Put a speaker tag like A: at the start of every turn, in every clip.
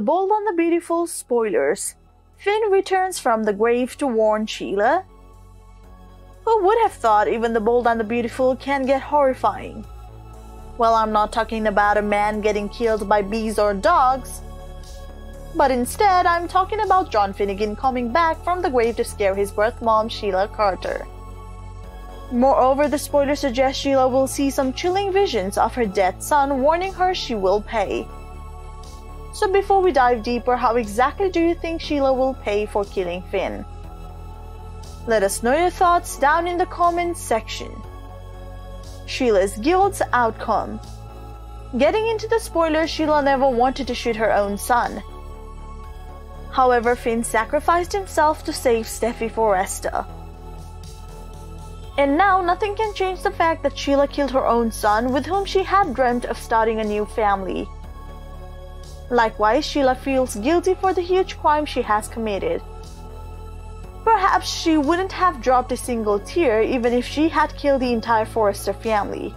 A: The Bold and the Beautiful spoilers. Finn returns from the grave to warn Sheila. Who would have thought even the bold and the beautiful can get horrifying? Well, I'm not talking about a man getting killed by bees or dogs, but instead I'm talking about John Finnegan coming back from the grave to scare his birth mom, Sheila Carter. Moreover, the spoiler suggests Sheila will see some chilling visions of her dead son, warning her she will pay. So before we dive deeper, how exactly do you think Sheila will pay for killing Finn? Let us know your thoughts down in the comments section. Sheila's guilt's outcome. Getting into the spoiler, Sheila never wanted to shoot her own son. However, Finn sacrificed himself to save Steffy Forrester. And now nothing can change the fact that Sheila killed her own son with whom she had dreamt of starting a new family. Likewise, Sheila feels guilty for the huge crime she has committed. Perhaps she wouldn't have dropped a single tear even if she had killed the entire Forrester family.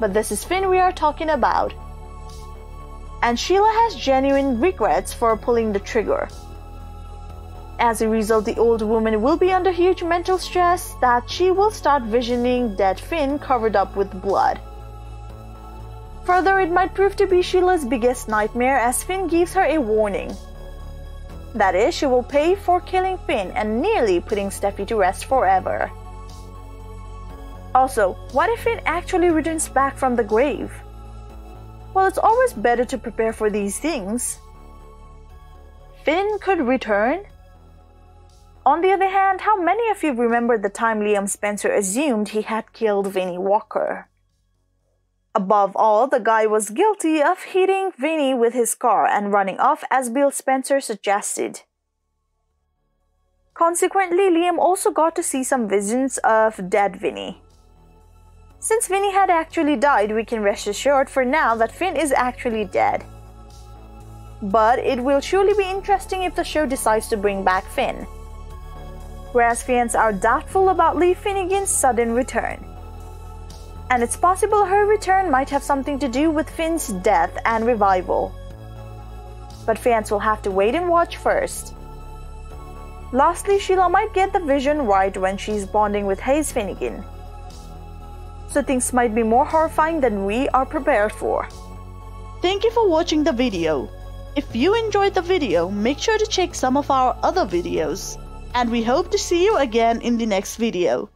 A: But this is Finn we are talking about. And Sheila has genuine regrets for pulling the trigger. As a result, the old woman will be under huge mental stress that she will start visioning dead Finn covered up with blood. Further, it might prove to be Sheila's biggest nightmare as Finn gives her a warning. That is, she will pay for killing Finn and nearly putting Steffy to rest forever. Also, what if Finn actually returns back from the grave? Well, it's always better to prepare for these things. Finn could return? On the other hand, how many of you remember the time Liam Spencer assumed he had killed Vinny Walker? Above all, the guy was guilty of hitting Vinny with his car and running off as Bill Spencer suggested. Consequently, Liam also got to see some visions of dead Vinny. Since Vinny had actually died, we can rest assured for now that Finn is actually dead. But it will surely be interesting if the show decides to bring back Finn. Whereas fans are doubtful about Li Finnegan's sudden return and it's possible her return might have something to do with Finn's death and revival. But fans will have to wait and watch first. Lastly, Sheila might get the vision right when she's bonding with Hayes Finnegan. So things might be more horrifying than we are prepared for.
B: Thank you for watching the video. If you enjoyed the video, make sure to check some of our other videos. And we hope to see you again in the next video.